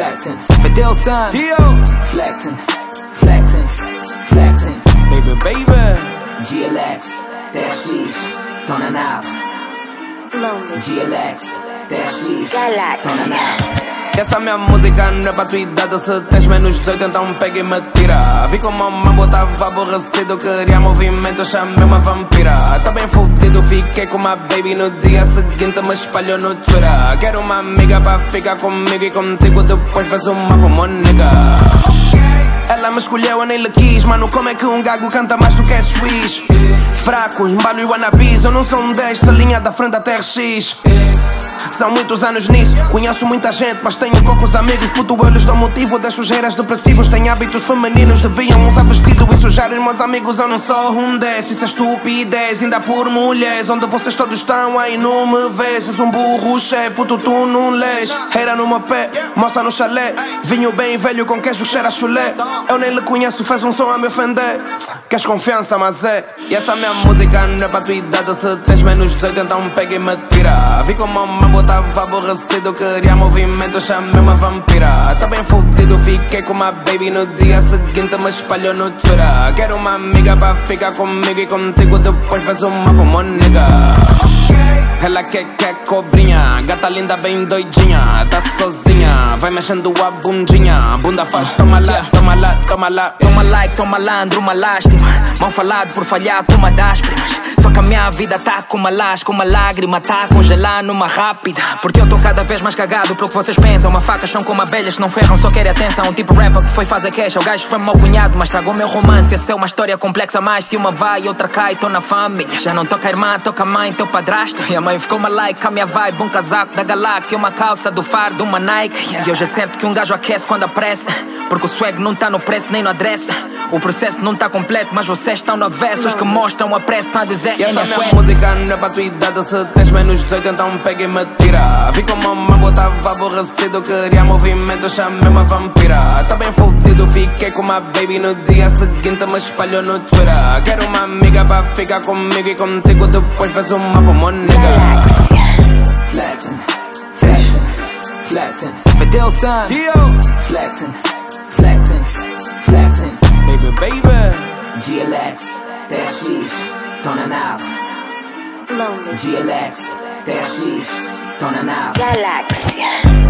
son. Dio, Flexing, flexing, flexing. baby, baby. GLX, 10X, tô na nave. Lonely. GLX, 10X, Galaxy. tô na nave. Essa minha música não é pra tua idade Se tens menos 18 então pega e me tira. Vi como a mambo tava aborrecido Queria movimento, chamei uma vampira. Tá bem fudido, fiquei com uma baby No dia seguinte me espalhou no Twitter. Quero uma amiga pra ficar comigo E contigo depois faz uma nigga ela me escolheu, eu nem lhe quis. Mano, como é que um gago canta mais do que é Swiss? Fracos, mbalo e wannabes Eu não sou um 10, se linha da frente até RX São muitos anos nisso. Conheço muita gente, mas tenho poucos amigos. Puto, eu lhes dou motivo Deixo os reiras depressivos. Têm hábitos femininos Deviam usar vestido e sujar os meus amigos. Eu não sou um 10 Isso é estupidez Ainda por mulheres. Onde vocês todos estão aí não me vês. Um burro cheio Puto, tu não lês. Reira meu pé Moça no chalé. Vinho bem velho com queijo que cheira chulé. Eu nem lhe conheço Fez um som a me ofender. Queres confiança, mas é. E essa minha música não é pra tua idade. Se tens menos 18 então pega e me tira. Vi como a mambo tava aborrecido Queria movimento, chamei uma vampira. Tá bem fudido, fiquei com uma baby No dia seguinte me espalhou no Twitter. Quero uma amiga pra ficar comigo E contigo depois faz uma nigga ela quer que é cobrinha, gata linda bem doidinha. Tá sozinha, vai mexendo a bundinha. Bunda faz, toma lá, toma lá, toma lá. Toma like, toma malandro, uma lástima. Mal falado por falhar com uma das primas. Só que a minha vida tá com uma lasca, uma lágrima. Tá a congelar numa rápida. Porque eu tô cada vez mais cagado pro que vocês pensam. Uma facas são como abelhas que não ferram, só querem atenção. Um tipo rapper que foi fazer queixa O gajo foi meu cunhado, mas tragou meu romance. Essa é uma história complexa, mas se uma vai, outra cai. Tô na família, já não toca a irmã, toca a mãe, teu padrasto. E a mãe ficou uma like, a minha vibe Um casaco da galáxia, uma calça do far de uma Nike. E eu já sinto que um gajo aquece quando apressa Porque o swag não tá no preço nem no adresse O processo não tá completo, mas vocês estão no avesso Os que mostram a pressa estão a dizer E essa "Ainda minha é música não é pra tua idade Se tens menos 18 então pega e me tira. Vi como a mambo tava aborrecido Queria movimento, chamei uma vampira. Tá bem fudido, fiquei com uma baby No dia seguinte me espalhou no Twitter Quero uma amiga pra ficar comigo E contigo depois faz uma como nigga Flexing, flexing, flexing. Fidel son Dio, Flexing, flexing, flexing. baby, baby GLX, 10X, tô na nave. Lonely. GLX, 10X, tô na nave. Galaxy.